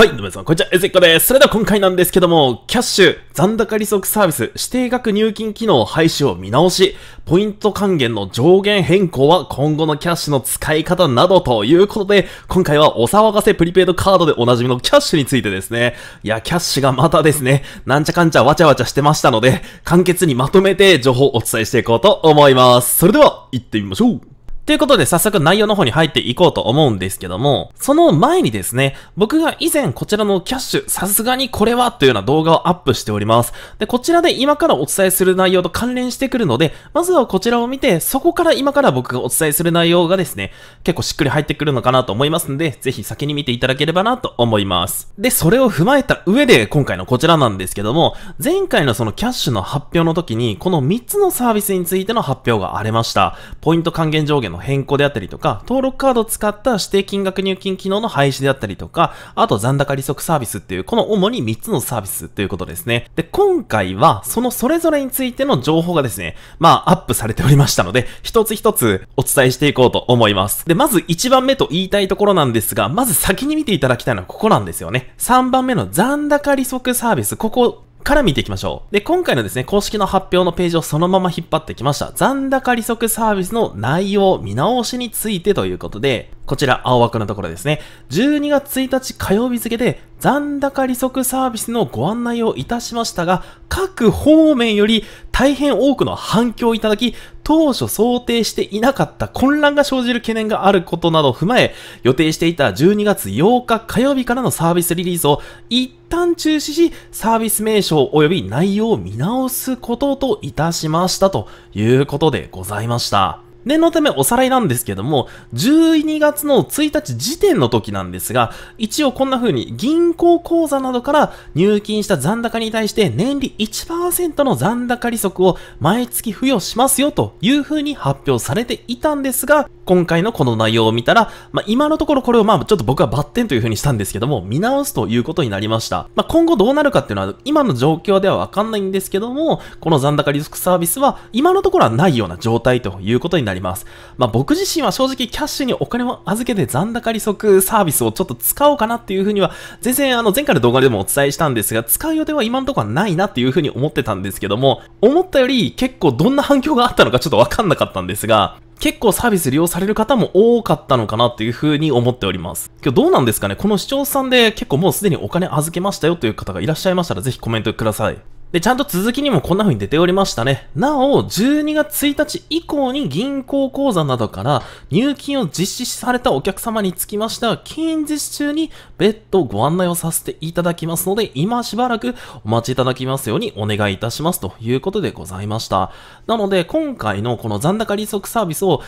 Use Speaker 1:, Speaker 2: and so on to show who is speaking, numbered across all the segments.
Speaker 1: はい、どうも皆さん、こんにちは、エゼッコです。それでは今回なんですけども、キャッシュ、残高利息サービス、指定額入金機能廃止を見直し、ポイント還元の上限変更は今後のキャッシュの使い方などということで、今回はお騒がせプリペイドカードでおなじみのキャッシュについてですね、いや、キャッシュがまたですね、なんちゃかんちゃわちゃわちゃしてましたので、簡潔にまとめて情報をお伝えしていこうと思います。それでは、行ってみましょう。ということで早速内容の方に入っていこうと思うんですけども、その前にですね、僕が以前こちらのキャッシュ、さすがにこれはというような動画をアップしております。で、こちらで今からお伝えする内容と関連してくるので、まずはこちらを見て、そこから今から僕がお伝えする内容がですね、結構しっくり入ってくるのかなと思いますので、ぜひ先に見ていただければなと思います。で、それを踏まえた上で今回のこちらなんですけども、前回のそのキャッシュの発表の時に、この3つのサービスについての発表がありました。ポイント還元上限の変更であったりとか、登録カードを使った指定金額入金機能の廃止であったりとか、あと残高利息サービスっていう、この主に3つのサービスということですね。で、今回は、そのそれぞれについての情報がですね、まあ、アップされておりましたので、一つ一つお伝えしていこうと思います。で、まず1番目と言いたいところなんですが、まず先に見ていただきたいのはここなんですよね。3番目の残高利息サービス、ここから見ていきましょう。で、今回のですね、公式の発表のページをそのまま引っ張ってきました。残高利息サービスの内容、見直しについてということで、こちら青枠のところですね。12月1日火曜日付で残高利息サービスのご案内をいたしましたが、各方面より大変多くの反響をいただき、当初想定していなかった混乱が生じる懸念があることなどを踏まえ、予定していた12月8日火曜日からのサービスリリースを一旦中止し、サービス名称及び内容を見直すことといたしましたということでございました。念のためおさらいなんですけども、12月の1日時点の時なんですが、一応こんな風に銀行口座などから入金した残高に対して年利1%の残高利息を毎月付与しますよという風に発表されていたんですが、今回のこの内容を見たら、まあ、今のところこれをまあちょっと僕はバッテンという風にしたんですけども、見直すということになりました。まあ、今後どうなるかっていうのは今の状況ではわかんないんですけども、この残高利息サービスは今のところはないような状態ということになります。まあ、僕自身は正直キャッシュにお金を預けて残高利息サービスをちょっと使おうかなっていう風には、全然あの前回の動画でもお伝えしたんですが、使う予定は今のところはないなっていう風に思ってたんですけども、思ったより結構どんな反響があったのかちょっとわかんなかったんですが、結構サービス利用される方も多かったのかなっていう風に思っております。今日どうなんですかね？この視聴さんで結構もうすでにお金預けましたよという方がいらっしゃいましたらぜひコメントください。で、ちゃんと続きにもこんな風に出ておりましたね。なお、12月1日以降に銀行口座などから入金を実施されたお客様につきましては、近日中に別途ご案内をさせていただきますので、今しばらくお待ちいただきますようにお願いいたしますということでございました。なので、今回のこの残高利息サービスを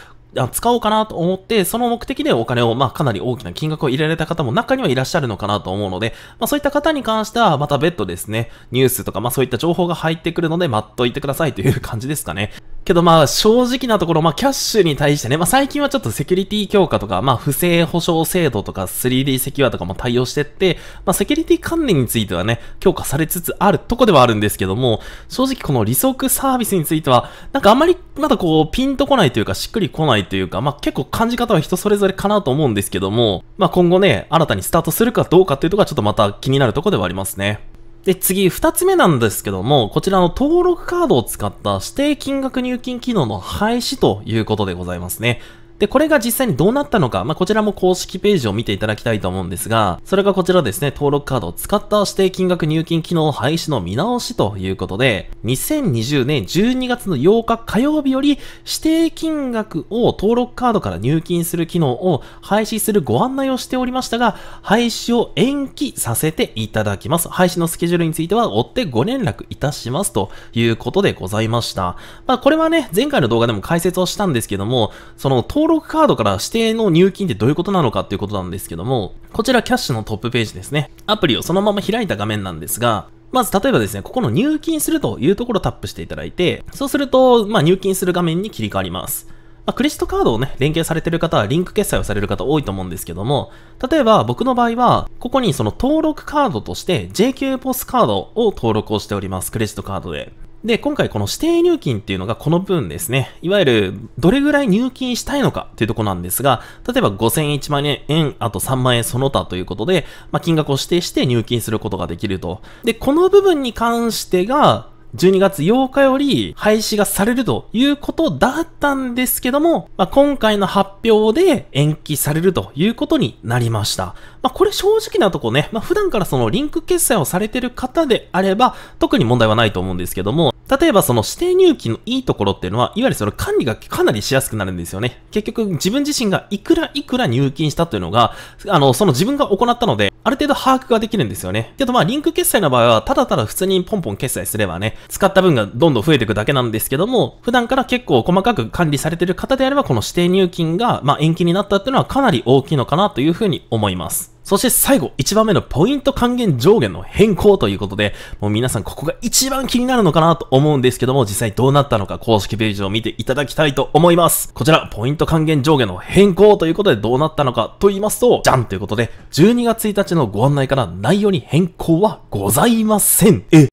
Speaker 1: 使おうかなと思って、その目的でお金を、まあ、かなり大きな金額を入れられた方も中にはいらっしゃるのかなと思うので、まあ、そういった方に関しては、また別途ですね、ニュースとか、まあ、そういった情報が入ってくるので、待っといてくださいという感じですかね。けどまあ正直なところ、まあキャッシュに対してね、まあ最近はちょっとセキュリティ強化とか、まあ不正保証制度とか 3D セキュアとかも対応してって、まあセキュリティ関連についてはね、強化されつつあるとこではあるんですけども、正直この利息サービスについては、なんかあんまりまだこうピンとこないというかしっくりこないというか、まあ結構感じ方は人それぞれかなと思うんですけども、まあ今後ね、新たにスタートするかどうかっていうとこはちょっとまた気になるとこではありますね。で、次、二つ目なんですけども、こちらの登録カードを使った指定金額入金機能の廃止ということでございますね。で、これが実際にどうなったのか、まあ、こちらも公式ページを見ていただきたいと思うんですが、それがこちらですね、登録カードを使った指定金額入金機能廃止の見直しということで、2020年12月の8日火曜日より指定金額を登録カードから入金する機能を廃止するご案内をしておりましたが、廃止を延期させていただきます。廃止のスケジュールについては追ってご連絡いたしますということでございました。まあ、これはね、前回の動画でも解説をしたんですけども、その登録登録カードから指定の入金ってどういうことなのかっていうことなんですけども、こちらキャッシュのトップページですね。アプリをそのまま開いた画面なんですが、まず例えばですね、ここの入金するというところをタップしていただいて、そうすると、まあ、入金する画面に切り替わります。まあ、クレジットカードをね、連携されてる方はリンク決済をされる方多いと思うんですけども、例えば僕の場合は、ここにその登録カードとして JQ ポスカードを登録をしております。クレジットカードで。で、今回この指定入金っていうのがこの分ですね。いわゆる、どれぐらい入金したいのかっていうとこなんですが、例えば5000、1万円、あと3万円その他ということで、まあ、金額を指定して入金することができると。で、この部分に関してが、12月8日より廃止がされるということだったんですけども、まあ、今回の発表で延期されるということになりました。まあ、これ正直なとこね、まあ、普段からそのリンク決済をされてる方であれば、特に問題はないと思うんですけども、例えばその指定入金のいいところっていうのは、いわゆるその管理がかなりしやすくなるんですよね。結局自分自身がいくらいくら入金したというのが、あの、その自分が行ったので、ある程度把握ができるんですよね。けどまあリンク決済の場合は、ただただ普通にポンポン決済すればね、使った分がどんどん増えていくだけなんですけども、普段から結構細かく管理されている方であれば、この指定入金が、まあ延期になったっていうのはかなり大きいのかなというふうに思います。そして最後、一番目のポイント還元上限の変更ということで、もう皆さんここが一番気になるのかなと思うんですけども、実際どうなったのか公式ページを見ていただきたいと思います。こちら、ポイント還元上限の変更ということでどうなったのかと言いますと、じゃんということで、12月1日のご案内から内容に変更はございません。え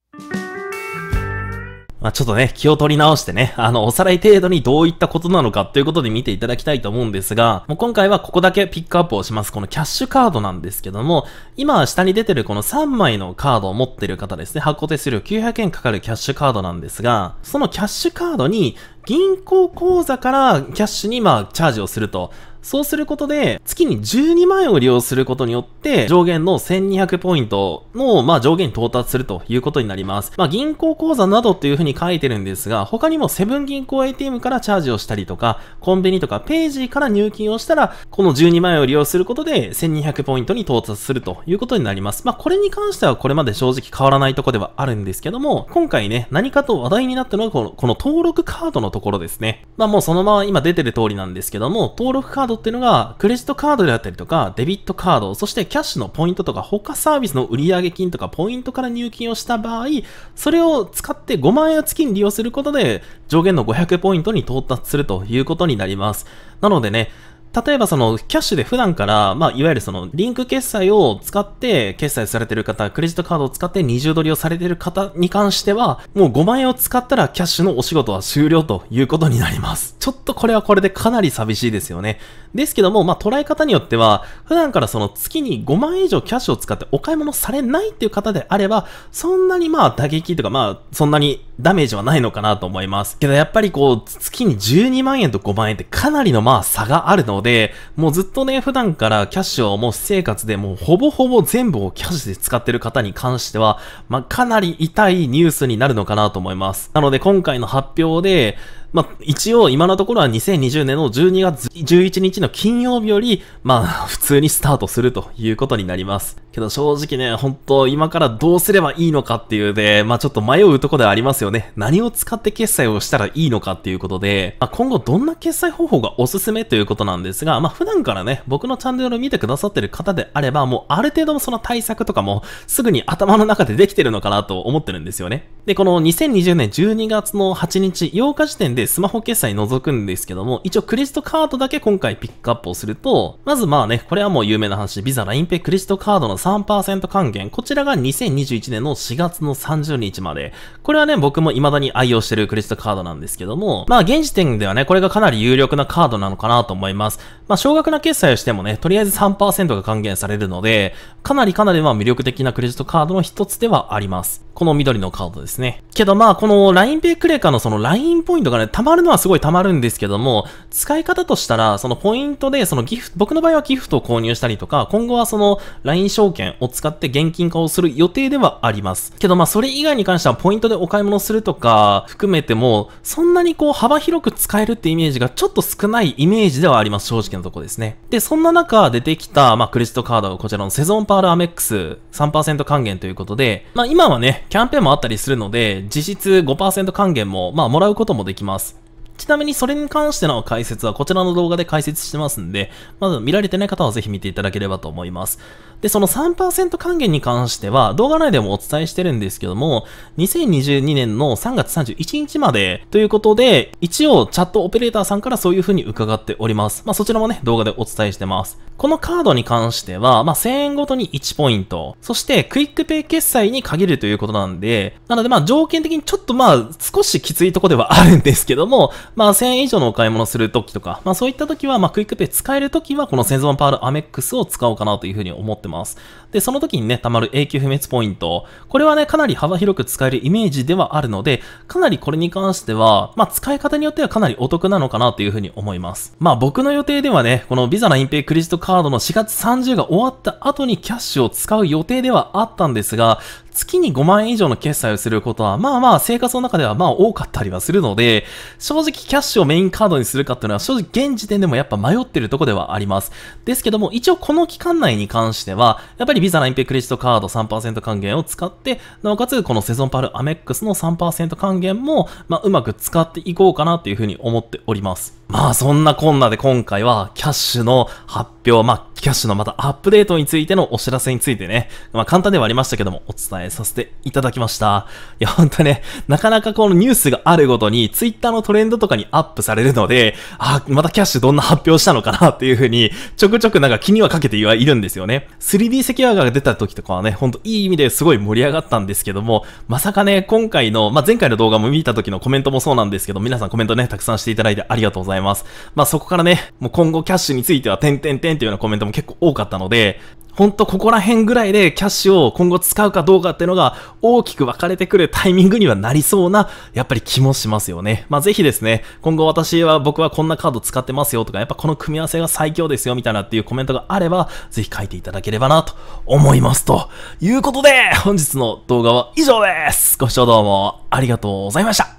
Speaker 1: まあ、ちょっとね、気を取り直してね、あの、おさらい程度にどういったことなのかということで見ていただきたいと思うんですが、もう今回はここだけピックアップをします。このキャッシュカードなんですけども、今下に出てるこの3枚のカードを持ってる方ですね、発行手数料900円かかるキャッシュカードなんですが、そのキャッシュカードに銀行口座からキャッシュにまあチャージをすると。そうすることで、月に12万円を利用することによって、上限の1200ポイントの、まあ、上限に到達するということになります。まあ、銀行口座などっていうふうに書いてるんですが、他にもセブン銀行 ATM からチャージをしたりとか、コンビニとかページから入金をしたら、この12万円を利用することで、1200ポイントに到達するということになります。まあ、これに関してはこれまで正直変わらないとこではあるんですけども、今回ね、何かと話題になったのはこの、この登録カードのところですね。まあ、もうそのまま今出てる通りなんですけども、登録カードっていうのが、クレジットカードであったりとか、デビットカード、そしてキャッシュのポイントとか、他サービスの売上金とか、ポイントから入金をした場合、それを使って5万円を月に利用することで、上限の500ポイントに到達するということになります。なのでね、例えばそのキャッシュで普段から、まあ、いわゆるそのリンク決済を使って決済されてる方、クレジットカードを使って二重取りをされてる方に関しては、もう5万円を使ったらキャッシュのお仕事は終了ということになります。ちょっとこれはこれでかなり寂しいですよね。ですけども、まあ、捉え方によっては、普段からその月に5万円以上キャッシュを使ってお買い物されないっていう方であれば、そんなにまあ打撃とかまあ、そんなにダメージはないのかなと思います。けどやっぱりこう、月に12万円と5万円ってかなりのまあ差があるのでので、もうずっとね、普段からキャッシュをもう私生活でもうほぼほぼ全部をキャッシュで使ってる方に関しては、まあかなり痛いニュースになるのかなと思います。なので今回の発表で、まあ、一応今のところは2020年の12月11日の金曜日より、まあ、普通にスタートするということになります。けど正直ね、本当今からどうすればいいのかっていうで、まあちょっと迷うとこではありますよね。何を使って決済をしたらいいのかっていうことで、まあ今後どんな決済方法がおすすめということなんですが、まあ普段からね、僕のチャンネルを見てくださってる方であれば、もうある程度のその対策とかもすぐに頭の中でできてるのかなと思ってるんですよね。で、この2020年12月の8日、8日時点ででスマホ決済除くんですけども、一応クレジットカードだけ今回ピックアップをすると、まずまあね、これはもう有名な話、ビザ、ラインペイ、クレジットカードの3%還元。こちらが2021年の4月の30日まで。これはね、僕も未だに愛用してるクレジットカードなんですけども、まあ現時点ではね、これがかなり有力なカードなのかなと思います。まあ少額な決済をしてもね、とりあえず3%が還元されるので、かなりかなりまあ魅力的なクレジットカードの一つではあります。この緑のカードですね。けどまあこの LINEPay クレカのその LINE ポイントがね、溜まるのはすごい溜まるんですけども、使い方としたら、そのポイントでそのギフト、僕の場合はギフトを購入したりとか、今後はその LINE 証券を使って現金化をする予定ではあります。けどまあそれ以外に関してはポイントでお買い物するとか含めても、そんなにこう幅広く使えるってイメージがちょっと少ないイメージではあります。正直なとこですね。で、そんな中出てきた、まあクレジットカード、こちらのセゾンパールアメックス3%還元ということで、まあ今はね、キャンペーンもあったりするので、実質5%還元も、まあもらうこともできます。ちなみにそれに関しての解説はこちらの動画で解説してますんで、まず見られてない方はぜひ見ていただければと思います。で、その3%還元に関しては、動画内でもお伝えしてるんですけども、2022年の3月31日までということで、一応チャットオペレーターさんからそういう風に伺っております。まあ、そちらもね、動画でお伝えしてます。このカードに関しては、まあ、1000円ごとに1ポイント。そして、クイックペイ決済に限るということなんで、なので、まあ、条件的にちょっとまあ、少しきついとこではあるんですけども、まあ、1000円以上のお買い物するときとか、まあ、そういったときは、まあ、クイックペイ使えるときは、この1000ゾンパールアメックスを使おうかなというふうに思ってます。で、その時にね、溜まる永久不滅ポイント。これはね、かなり幅広く使えるイメージではあるので、かなりこれに関しては、まあ、使い方によってはかなりお得なのかなというふうに思います。まあ、僕の予定ではね、この Visa LINE Pay クレジットカードの4月30が終わった後に Kyash を使う予定ではあったんですが、月に5万円以上の決済をすることは、まあまあ生活の中ではまあ多かったりはするので、正直キャッシュをメインカードにするかっていうのは正直現時点でもやっぱ迷ってるとこではあります。ですけども、一応この期間内に関しては、やっぱりビザラインペイクレジットカード3%還元を使って、なおかつこのセゾンパルアメックスの3%還元も、まあうまく使っていこうかなというふうに思っております。まあそんなこんなで今回はキャッシュの発表、まあキャッシュのまたアップデートについてのお知らせについてね、まあ簡単ではありましたけどもお伝えさせていただきました。いやほんとね、なかなかこのニュースがあるごとにツイッターのトレンドとかにアップされるので、あ、またキャッシュどんな発表したのかなっていう風にちょくちょくなんか気にはかけてはいるんですよね。3D セキュアが出た時とかはね、ほんといい意味ですごい盛り上がったんですけども、まさかね、今回の、まあ前回の動画も見た時のコメントもそうなんですけど、皆さんコメントね、たくさんしていただいてありがとうございますいます。まあそこからね、もう今後キャッシュについては点々点っていうようなコメントも結構多かったので、ほんとここら辺ぐらいでキャッシュを今後使うかどうかっていうのが大きく分かれてくるタイミングにはなりそうな、やっぱり気もしますよね。まあぜひですね、今後私は僕はこんなカード使ってますよとか、やっぱこの組み合わせが最強ですよみたいなっていうコメントがあれば、ぜひ書いていただければなと思いますということで、本日の動画は以上です。ご視聴どうもありがとうございました。